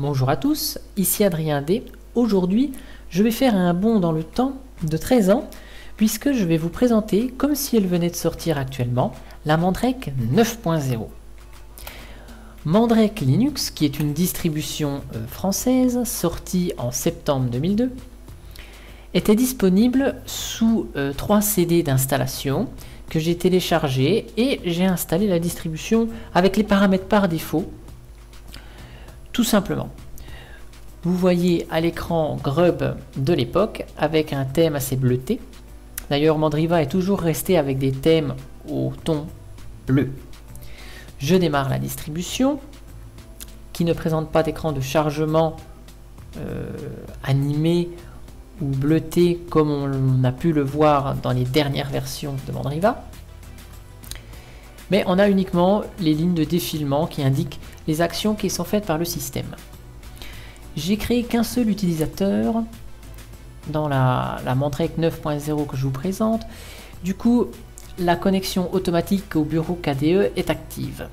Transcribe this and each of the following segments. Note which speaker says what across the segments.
Speaker 1: Bonjour à tous, ici Adrien D. Aujourd'hui, je vais faire un bond dans le temps de 13 ans puisque je vais vous présenter, comme si elle venait de sortir actuellement, la Mandrake 9.0. Mandrake Linux, qui est une distribution euh, française sortie en septembre 2002, était disponible sous 3 euh, CD d'installation que j'ai téléchargé et j'ai installé la distribution avec les paramètres par défaut tout simplement. Vous voyez à l'écran Grub de l'époque avec un thème assez bleuté. D'ailleurs, Mandriva est toujours resté avec des thèmes au ton bleu. Je démarre la distribution qui ne présente pas d'écran de chargement euh, animé ou bleuté comme on a pu le voir dans les dernières versions de Mandriva. Mais on a uniquement les lignes de défilement qui indiquent les actions qui sont faites par le système. J'ai créé qu'un seul utilisateur dans la, la 9.0 que je vous présente. Du coup, la connexion automatique au bureau KDE est active.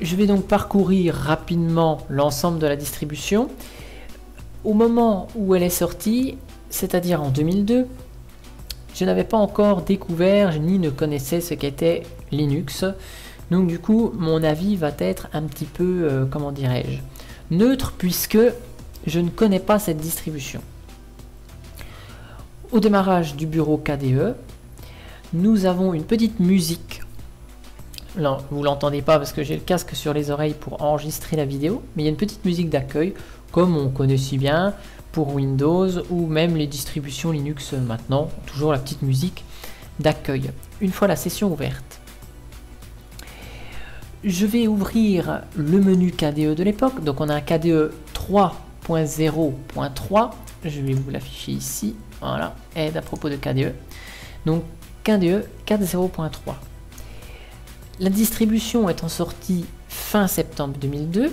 Speaker 1: Je vais donc parcourir rapidement l'ensemble de la distribution. Au moment où elle est sortie, c'est-à-dire en 2002, je n'avais pas encore découvert ni ne connaissais ce qu'était Linux. Donc du coup, mon avis va être un petit peu, euh, comment dirais-je, neutre puisque je ne connais pas cette distribution. Au démarrage du bureau KDE, nous avons une petite musique. Là, vous l'entendez pas parce que j'ai le casque sur les oreilles pour enregistrer la vidéo, mais il y a une petite musique d'accueil, comme on connaît si bien Windows ou même les distributions Linux maintenant, toujours la petite musique d'accueil. Une fois la session ouverte, je vais ouvrir le menu KDE de l'époque. Donc on a un KDE 3.0.3. Je vais vous l'afficher ici. Voilà, aide à propos de KDE. Donc KDE 4.0.3. La distribution étant sortie fin septembre 2002,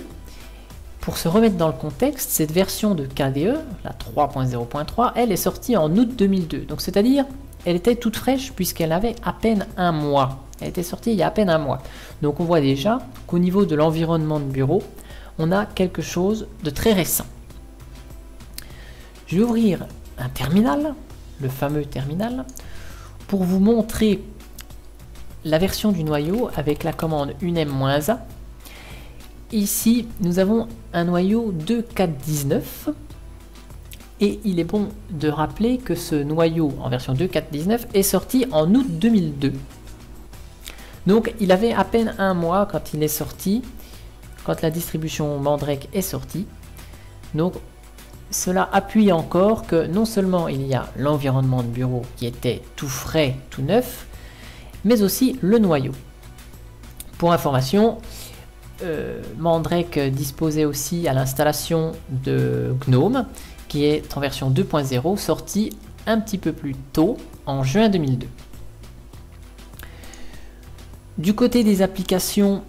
Speaker 1: pour se remettre dans le contexte, cette version de KDE, la 3.0.3, elle est sortie en août 2002. Donc c'est-à-dire, elle était toute fraîche puisqu'elle avait à peine un mois. Elle était sortie il y a à peine un mois. Donc on voit déjà qu'au niveau de l'environnement de bureau, on a quelque chose de très récent. Je vais ouvrir un terminal, le fameux terminal, pour vous montrer la version du noyau avec la commande unem-a Ici, nous avons un noyau 2.4.19 et il est bon de rappeler que ce noyau en version 2.4.19 est sorti en août 2002. Donc il avait à peine un mois quand il est sorti, quand la distribution Mandrake est sortie. Donc cela appuie encore que non seulement il y a l'environnement de bureau qui était tout frais, tout neuf, mais aussi le noyau. Pour information, Mandrake disposait aussi à l'installation de GNOME, qui est en version 2.0, sorti un petit peu plus tôt, en juin 2002. Du côté des applications,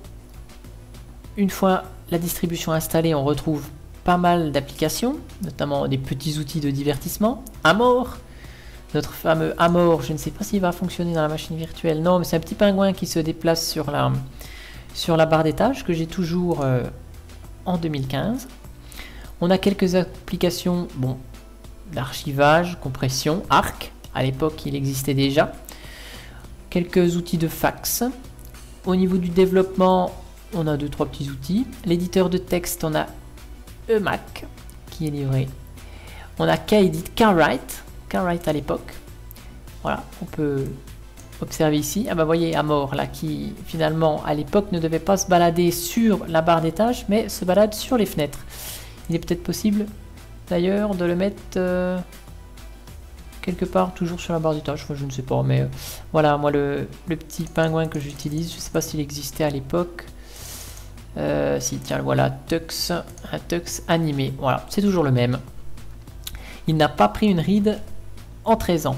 Speaker 1: une fois la distribution installée, on retrouve pas mal d'applications, notamment des petits outils de divertissement. Amor, notre fameux Amor, je ne sais pas s'il va fonctionner dans la machine virtuelle. Non, mais c'est un petit pingouin qui se déplace sur la, sur la barre des que j'ai toujours euh, en 2015. On a quelques applications bon, d'archivage, compression, ARC, à l'époque il existait déjà. Quelques outils de fax. Au niveau du développement, on a deux trois petits outils. L'éditeur de texte, on a Emac qui est livré. On a KEdit, KWrite, KWrite à l'époque. Voilà, on peut Observez ici, ah bah voyez Amor là qui finalement à l'époque ne devait pas se balader sur la barre tâches mais se balade sur les fenêtres. Il est peut-être possible d'ailleurs de le mettre euh, quelque part toujours sur la barre des tâches, je ne sais pas mais euh, voilà moi le, petit pingouin que j'utilise, je ne sais pas s'il existait à l'époque. Euh, si tiens voilà Tux, un Tux animé, voilà c'est toujours le même. Il n'a pas pris une ride en 13 ans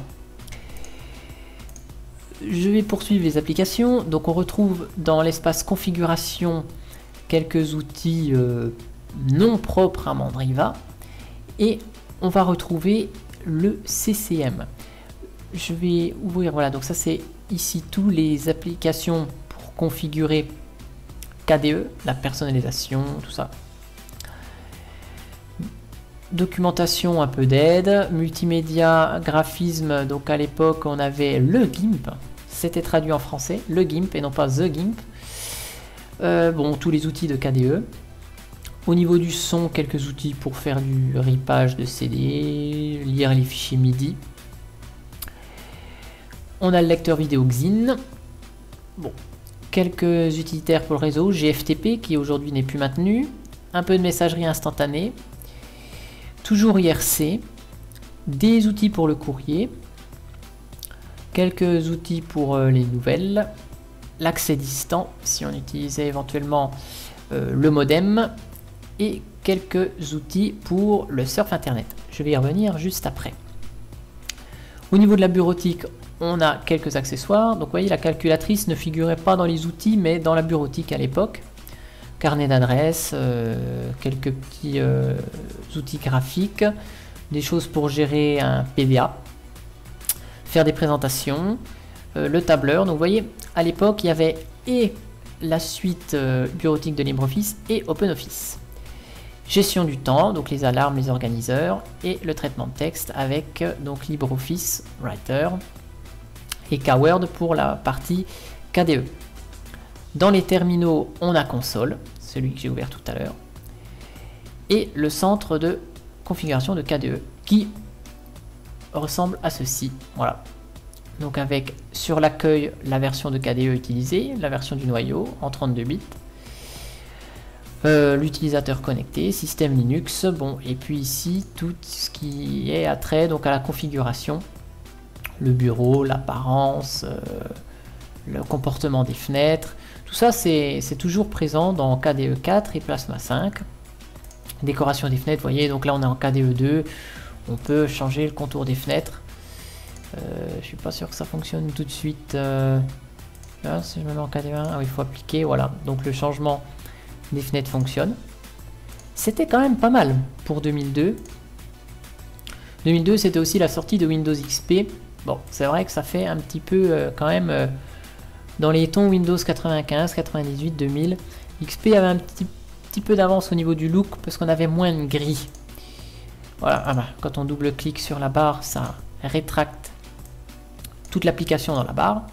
Speaker 1: je vais poursuivre les applications. Donc on retrouve dans l'espace configuration quelques outils euh, non propres à Mandriva. Et on va retrouver le CCM. Je vais ouvrir, voilà, donc ça c'est ici tous les applications pour configurer KDE, la personnalisation, tout ça. Documentation, un peu d'aide. Multimédia, graphisme, donc à l'époque on avait le GIMP. C'était traduit en français, le GIMP et non pas The GIMP. Euh, bon, tous les outils de KDE. Au niveau du son, quelques outils pour faire du ripage de CD, lire les fichiers MIDI. On a le lecteur vidéo Xin. Bon, quelques utilitaires pour le réseau, GFTP qui aujourd'hui n'est plus maintenu. Un peu de messagerie instantanée. Toujours IRC. Des outils pour le courrier. Quelques outils pour euh, les nouvelles l'accès distant si on utilisait éventuellement euh, le modem et quelques outils pour le surf internet. Je vais y revenir juste après. Au niveau de la bureautique, on a quelques accessoires. Donc vous voyez, la calculatrice ne figurait pas dans les outils, mais dans la bureautique à l'époque. Carnet d'adresse, euh, quelques petits outils graphiques, des choses pour gérer un PVA, faire des présentations, le tableur. Donc vous voyez, à l'époque, il y avait et la suite euh, bureautique de LibreOffice et OpenOffice. Gestion du temps, donc les alarmes, les organiseurs, et le traitement de texte avec euh, donc LibreOffice Writer et KWord pour la partie KDE. Dans les terminaux, on a console, celui que j'ai ouvert tout à l'heure, et le centre de configuration de KDE qui ressemble à ceci. Voilà, donc avec sur l'accueil la version de KDE utilisée, la version du noyau en 32 bits, euh, l'utilisateur connecté, système Linux, bon, et puis ici tout ce qui est attrait donc à la configuration, le bureau, l'apparence, euh, le comportement des fenêtres, tout ça c'est toujours présent dans KDE 4 et Plasma 5. Décoration des fenêtres, vous voyez, donc là on est en KDE 2, on peut changer le contour des fenêtres. Euh, je suis pas sûr que ça fonctionne tout de suite. Euh, si je me mets en KD1, ah il faut appliquer, voilà. Donc le changement des fenêtres fonctionne. C'était quand même pas mal pour 2002. 2002, c'était aussi la sortie de Windows XP. Bon, c'est vrai que ça fait un petit peu euh, quand même dans les tons Windows 95, 98, 2000. XP avait un petit peu d'avance au niveau du look parce qu'on avait moins de gris. Voilà, ah bah, quand on double-clique sur la barre, ça rétracte l'application dans la barre.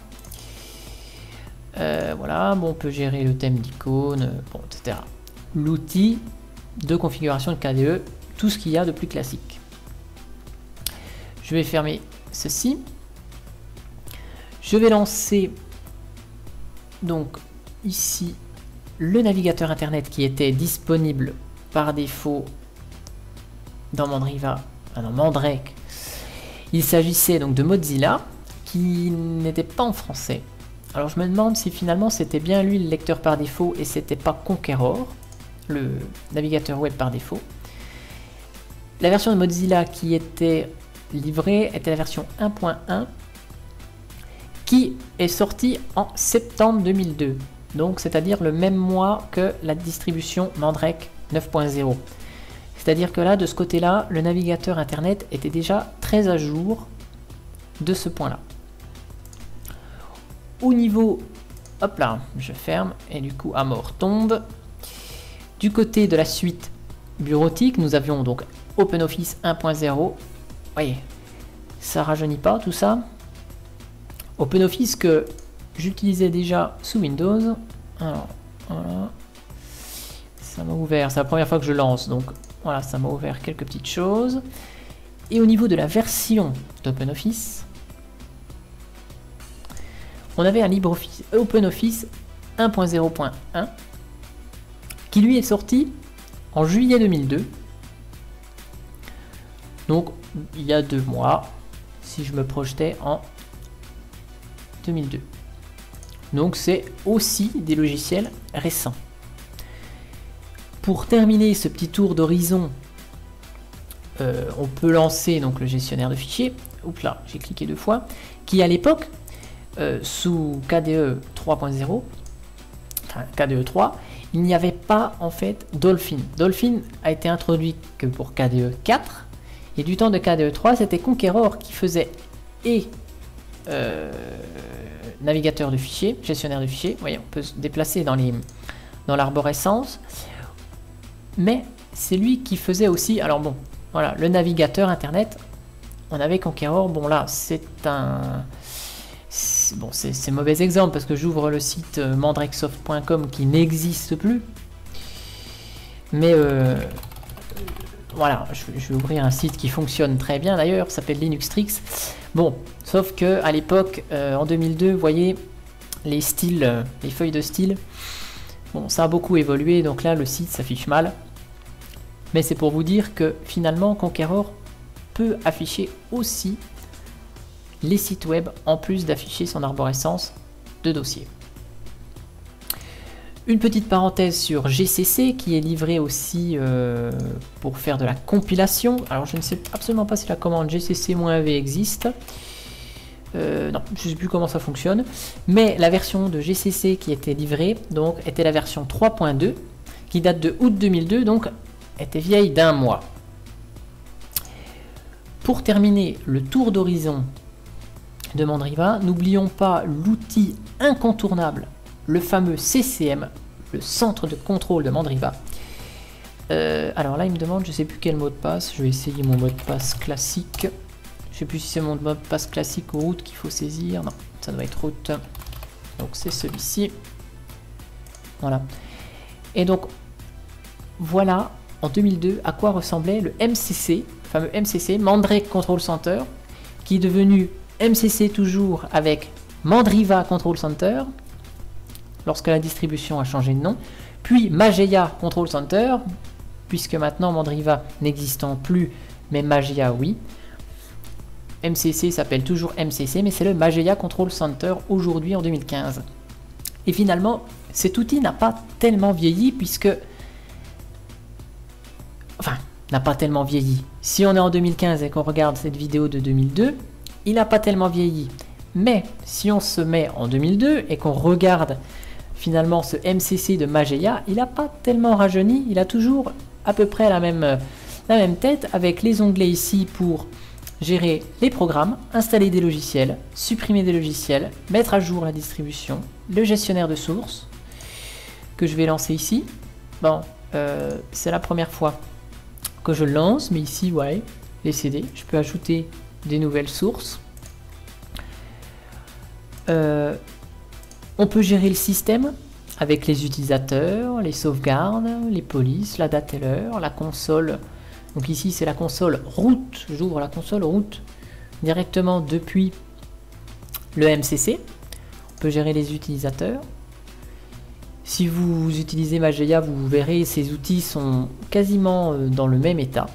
Speaker 1: Euh, voilà, on peut gérer le thème d'icône, etc. L'outil de configuration de KDE, tout ce qu'il y a de plus classique. Je vais fermer ceci. Je vais lancer donc ici le navigateur internet qui était disponible par défaut dans Mandriva, ah Mandrake. Il s'agissait donc de Mozilla n'était pas en français. Alors je me demande si finalement c'était bien lui le lecteur par défaut et c'était pas Conqueror, le navigateur web par défaut. La version de Mozilla qui était livrée était la version 1.1 qui est sortie en septembre 2002. Donc c'est-à-dire le même mois que la distribution Mandrake 9.0. C'est-à-dire que là, de ce côté-là, le navigateur Internet était déjà très à jour de ce point-là. Au niveau, hop là, je ferme et du coup Amor tombe. Du côté de la suite bureautique, nous avions donc OpenOffice 1.0. Voyez, ça rajeunit pas tout ça. OpenOffice que j'utilisais déjà sous Windows. Alors, voilà. Ça m'a ouvert, c'est la première fois que je lance, donc voilà, ça m'a ouvert quelques petites choses. Et au niveau de la version d'OpenOffice, on avait un LibreOffice OpenOffice 1.0.1 qui lui est sorti en juillet 2002. Donc il y a deux mois, si je me projetais en 2002. Donc c'est aussi des logiciels récents. Pour terminer ce petit tour d'horizon, euh, on peut lancer donc le gestionnaire de fichiers. Oups là, j'ai cliqué deux fois. Qui à l'époque euh, sous KDE 3.0, enfin KDE 3, il n'y avait pas en fait Dolphin. Dolphin a été introduit que pour KDE 4, et du temps de KDE 3, c'était Conqueror qui faisait et euh, navigateur de fichiers, gestionnaire de fichiers. Vous voyez, on peut se déplacer dans dans l'arborescence. Mais c'est lui qui faisait aussi. Alors bon, voilà, le navigateur internet. On avait Conqueror. Bon là, c'est un. Bon, c'est mauvais exemple parce que j'ouvre le site euh, mandreksoft.com qui n'existe plus. Mais euh, voilà, je, vais ouvrir un site qui fonctionne très bien d'ailleurs, s'appelle Linuxtrix. Bon, sauf que à l'époque, euh, en 2002, vous voyez, les styles, les feuilles de style, bon, ça a beaucoup évolué, donc là, le site s'affiche mal. Mais c'est pour vous dire que finalement, Conqueror peut afficher aussi les sites web en plus d'afficher son arborescence de dossier. Une petite parenthèse sur GCC qui est livré aussi euh, pour faire de la compilation. Alors je ne sais absolument pas si la commande GCC-V existe. Euh, non, je ne sais plus comment ça fonctionne. Mais la version de GCC qui était livrée donc, était la version 3.2 qui date de août 2002, donc était vieille d'un mois. Pour terminer le tour d'horizon de Mandriva, n'oublions pas l'outil incontournable, le fameux CCM, le centre de contrôle de Mandriva. Euh, alors là, il me demande, je sais plus quel mot de passe, je vais essayer mon mot de passe classique. Je sais plus si c'est mon mot de passe classique ou route qu'il faut saisir. Non, ça doit être route. Donc c'est celui-ci. Voilà. Et donc, voilà en 2002 à quoi ressemblait le MCC, le fameux MCC, Mandrake Control Center, qui est devenu MCC toujours avec Mandriva Control Center, lorsque la distribution a changé de nom, puis Mageia Control Center, puisque maintenant Mandriva n'existant plus, mais Mageia oui. MCC s'appelle toujours MCC, mais c'est le Mageia Control Center aujourd'hui en 2015. Et finalement, cet outil n'a pas tellement vieilli, puisque enfin, n'a pas tellement vieilli. Si on est en 2015 et qu'on regarde cette vidéo de 2002, il n'a pas tellement vieilli. Mais si on se met en 2002 et qu'on regarde finalement ce MCC de Mageia, il n'a pas tellement rajeuni, il a toujours à peu près la même, la même tête avec les onglets ici pour gérer les programmes, installer des logiciels, supprimer des logiciels, mettre à jour la distribution, le gestionnaire de sources que je vais lancer ici. Bon, euh, c'est la première fois que je lance, mais ici, ouais, les CD, je peux ajouter des nouvelles sources. Euh, on peut gérer le système avec les utilisateurs, les sauvegardes, les polices, la dateler, la console. Donc ici c'est la console route, j'ouvre la console route directement depuis le MCC. On peut gérer les utilisateurs. Si vous utilisez Mageia, vous verrez ces outils sont quasiment euh, dans le même état.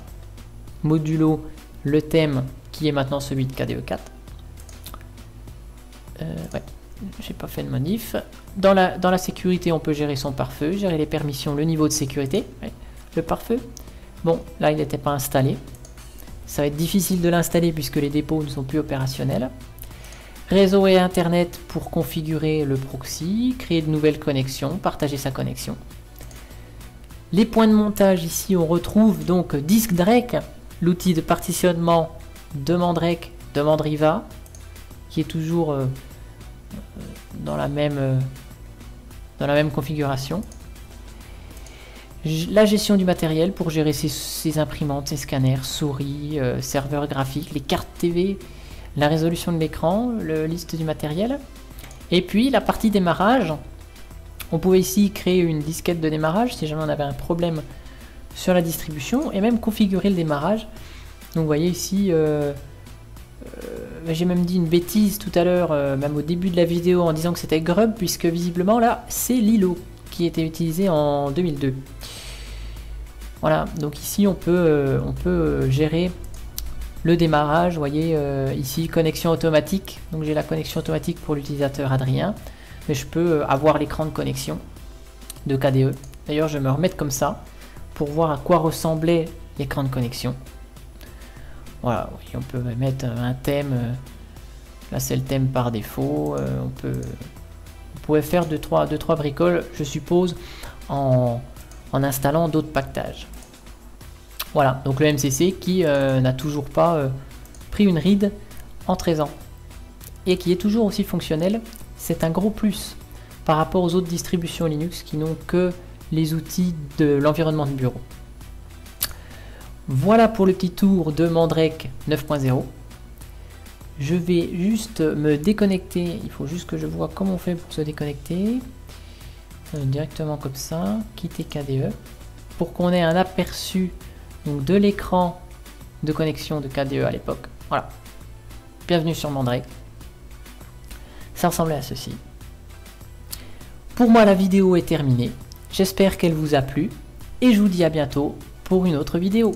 Speaker 1: Modulo le thème qui est maintenant celui de KDE4. Euh, ouais, j'ai pas fait de la, dans la sécurité, on peut gérer son pare-feu, gérer les permissions, le niveau de sécurité. le pare-feu. Bon, là, il n'était pas installé. Ça va être difficile de l'installer puisque les dépôts ne sont plus opérationnels. Réseau et Internet pour configurer le proxy, créer de nouvelles connexions, partager sa connexion. Les points de montage, ici on retrouve donc Disk l'outil de partitionnement de Mandrake, de Mandriva, qui est toujours euh, même, euh, dans la même configuration. La gestion du matériel pour gérer ses, imprimantes, ses scanners, souris, euh, serveurs graphiques, les cartes TV, la résolution de l'écran, la liste du matériel. Et puis la partie démarrage, on pouvait ici créer une disquette de démarrage si jamais on avait un problème sur la distribution et même configurer le démarrage. Donc vous voyez ici, euh, euh, j'ai même dit une bêtise tout à l'heure, même au début de la vidéo en disant que c'était Grub, puisque visiblement là c'est Lilo qui était utilisé en 2002. Voilà, donc ici on peut, on peut gérer le démarrage, vous voyez euh, ici connexion automatique, donc j'ai la connexion automatique pour l'utilisateur Adrien, mais je peux euh, avoir l'écran de connexion de KDE. D'ailleurs je vais me remettre comme ça pour voir à quoi ressemblait l'écran de connexion. Voilà, on peut mettre un thème, euh, là c'est le thème par défaut, on peut on pouvait faire 2-3 deux, trois, deux, trois bricoles, je suppose, en, en installant d'autres pactages. Voilà, donc le MCC qui euh, n'a toujours pas euh, pris une ride en 13 ans. Et qui est toujours aussi fonctionnel, c'est un gros plus. par rapport aux autres distributions Linux qui n'ont que les outils de l'environnement de bureau. Voilà pour le petit tour de Mandrake 9.0. Je vais juste me déconnecter. Il faut juste que je vois comment on fait pour se déconnecter. Euh, directement comme ça. Quitter KDE. Pour qu'on ait un aperçu de l'écran de connexion de KDE à l'époque. Voilà. Bienvenue sur Mandrake. Ça ressemblait à ceci. Pour moi, la vidéo est terminée. J'espère qu'elle vous a plu. Et je vous dis à bientôt pour une autre vidéo.